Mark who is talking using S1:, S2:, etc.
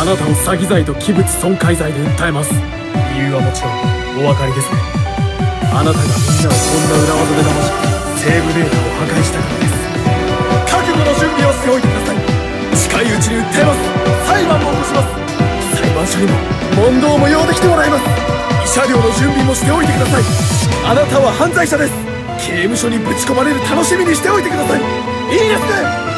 S1: あなたを詐欺罪と器物損壊罪で訴えます。理由はもちろんお分かりですね。あなたがみんなをこんな裏技で騙しセーブデータを破壊したからです。覚悟の準備をしておいてください。近いうちに訴えます。裁判も起こします。裁判所にも問答も用できてもらいます。慰謝料の準備もしておいてください。あなたは犯罪者です。刑務所にぶち込まれる楽しみにしておいてください。いいですね。